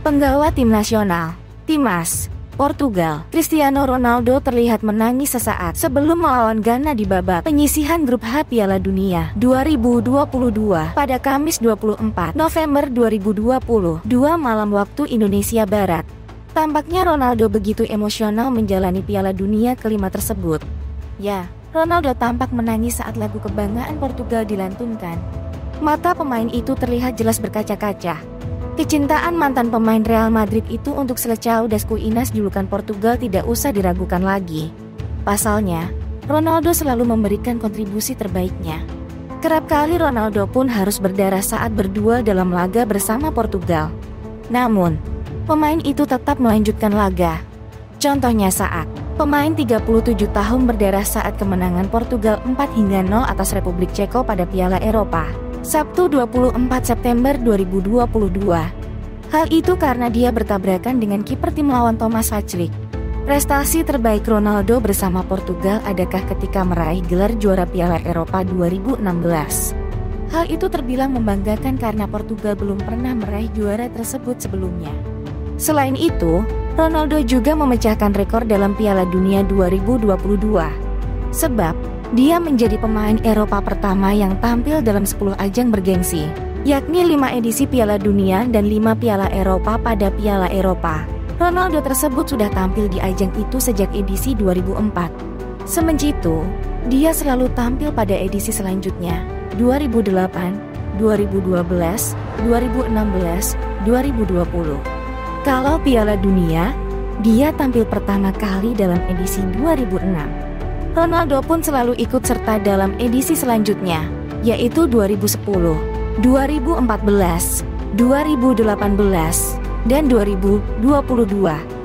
Penggawa tim nasional, Timas, Portugal, Cristiano Ronaldo terlihat menangis sesaat sebelum melawan Ghana di babak penyisihan grup H Piala Dunia 2022 pada Kamis 24 November 2020, dua malam waktu Indonesia Barat. Tampaknya Ronaldo begitu emosional menjalani Piala Dunia kelima tersebut. Ya, Ronaldo tampak menangis saat lagu kebanggaan Portugal dilantunkan. Mata pemain itu terlihat jelas berkaca-kaca. Kecintaan mantan pemain Real Madrid itu untuk Selecao das Cuinas julukan Portugal tidak usah diragukan lagi. Pasalnya, Ronaldo selalu memberikan kontribusi terbaiknya. Kerap kali Ronaldo pun harus berdarah saat berdua dalam laga bersama Portugal. Namun, pemain itu tetap melanjutkan laga. Contohnya saat pemain 37 tahun berdarah saat kemenangan Portugal 4 hingga 0 atas Republik Ceko pada Piala Eropa. Sabtu 24 September 2022. Hal itu karena dia bertabrakan dengan kiper tim lawan Thomas Hachlik. Prestasi terbaik Ronaldo bersama Portugal adakah ketika meraih gelar juara Piala Eropa 2016? Hal itu terbilang membanggakan karena Portugal belum pernah meraih juara tersebut sebelumnya. Selain itu, Ronaldo juga memecahkan rekor dalam Piala Dunia 2022. Sebab, dia menjadi pemain Eropa pertama yang tampil dalam 10 ajang bergengsi, yakni 5 edisi Piala Dunia dan 5 Piala Eropa pada Piala Eropa. Ronaldo tersebut sudah tampil di ajang itu sejak edisi 2004. Semenjitu, dia selalu tampil pada edisi selanjutnya, 2008, 2012, 2016, 2020. Kalau Piala Dunia, dia tampil pertama kali dalam edisi 2006. Ronaldo pun selalu ikut serta dalam edisi selanjutnya, yaitu 2010, 2014, 2018, dan 2022.